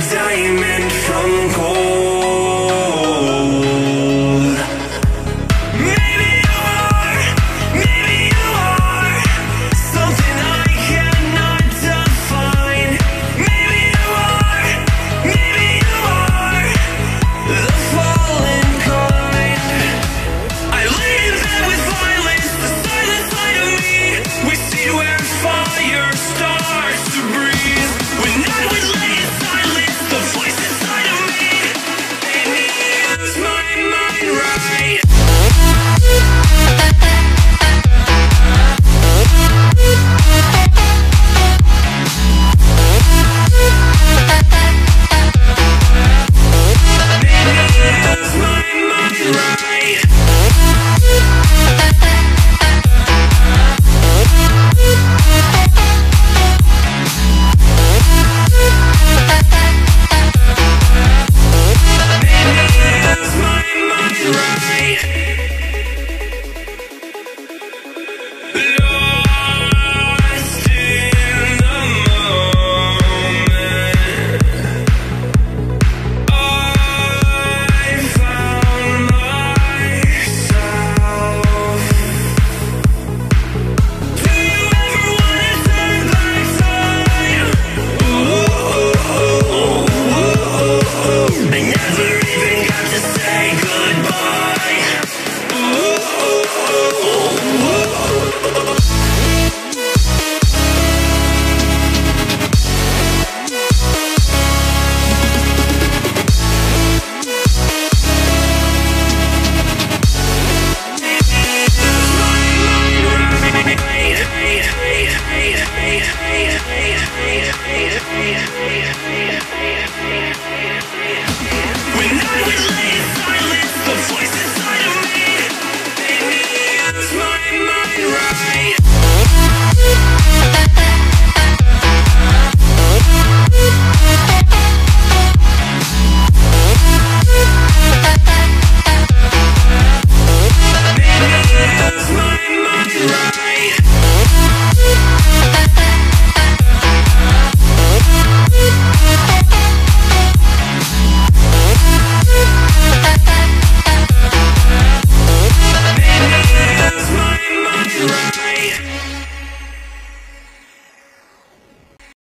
diamond from gold my mind right.